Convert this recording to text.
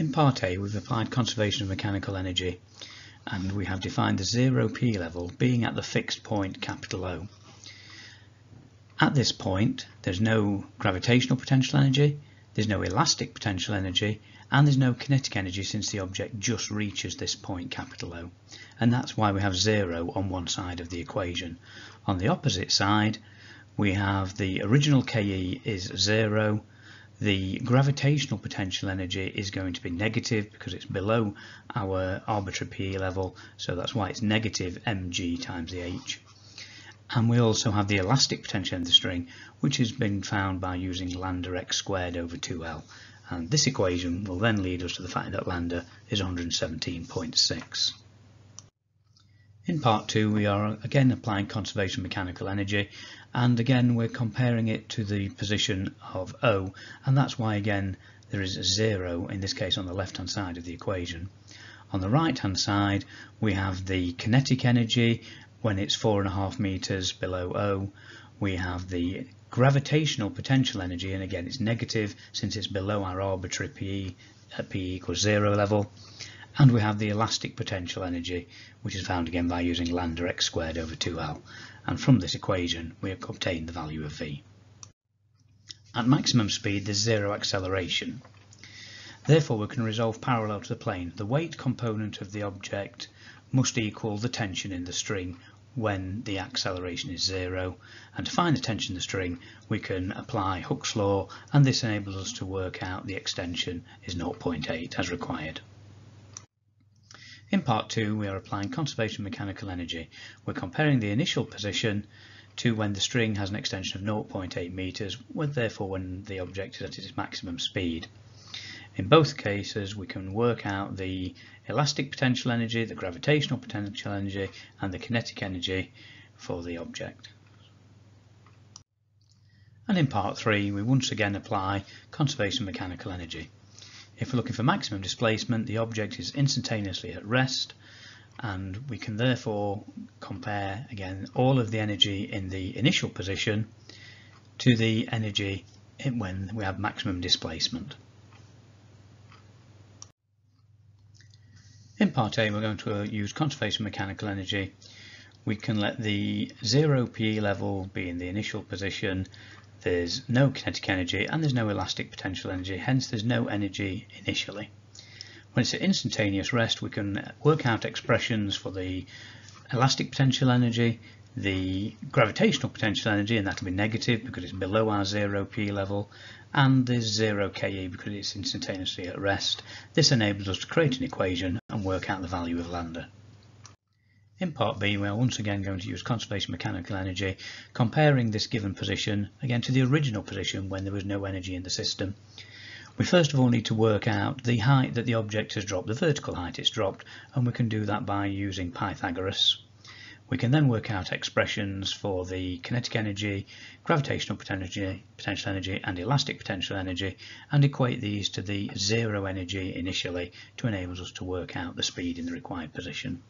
In part A we've applied conservation of mechanical energy and we have defined the zero P level being at the fixed point capital O. At this point there's no gravitational potential energy, there's no elastic potential energy and there's no kinetic energy since the object just reaches this point capital O and that's why we have zero on one side of the equation. On the opposite side we have the original KE is zero the gravitational potential energy is going to be negative because it's below our arbitrary PE level so that's why it's negative mg times the h and we also have the elastic potential in the string which has been found by using lambda x squared over 2l and this equation will then lead us to the fact that lambda is 117.6. In part 2 we are again applying conservation mechanical energy and again we're comparing it to the position of O and that's why again there is a zero in this case on the left hand side of the equation. On the right hand side we have the kinetic energy when it's four and a half meters below O. We have the gravitational potential energy and again it's negative since it's below our arbitrary PE at P uh, equals zero level and we have the elastic potential energy which is found again by using lambda x squared over 2l and from this equation we obtain the value of v. At maximum speed there's zero acceleration therefore we can resolve parallel to the plane. The weight component of the object must equal the tension in the string when the acceleration is zero and to find the tension in the string we can apply Hooke's law and this enables us to work out the extension is 0.8 as required. In part 2 we are applying conservation mechanical energy. We're comparing the initial position to when the string has an extension of 0.8 meters, with therefore when the object is at its maximum speed. In both cases we can work out the elastic potential energy, the gravitational potential energy and the kinetic energy for the object. And in part 3 we once again apply conservation mechanical energy. If we're looking for maximum displacement, the object is instantaneously at rest and we can therefore compare again all of the energy in the initial position to the energy when we have maximum displacement. In part A we're going to use conservation mechanical energy. We can let the 0 PE level be in the initial position there's no kinetic energy and there's no elastic potential energy, hence there's no energy initially. When it's at instantaneous rest, we can work out expressions for the elastic potential energy, the gravitational potential energy, and that'll be negative because it's below our zero P level, and there's zero Ke because it's instantaneously at rest. This enables us to create an equation and work out the value of lambda. In part B we are once again going to use conservation mechanical energy, comparing this given position again to the original position when there was no energy in the system. We first of all need to work out the height that the object has dropped, the vertical height it's dropped, and we can do that by using Pythagoras. We can then work out expressions for the kinetic energy, gravitational potential energy and elastic potential energy and equate these to the zero energy initially to enable us to work out the speed in the required position.